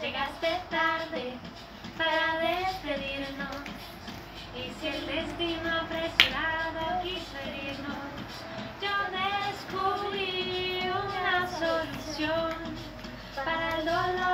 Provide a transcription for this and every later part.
Llegaste tarde para despedirnos. Y si el destino apresurado quiso herirnos, yo descubrí una solución para el dolor.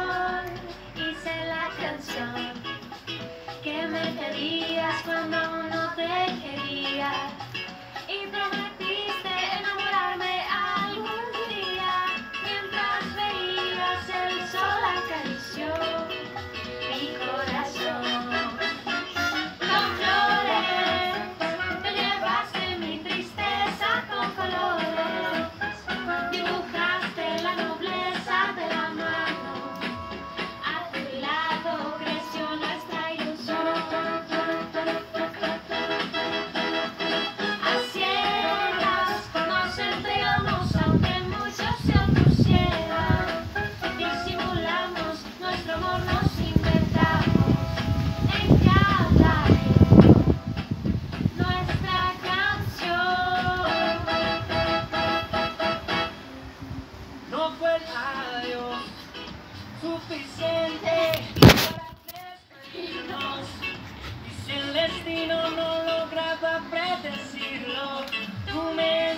el destino no lograba predecirlo. Tú me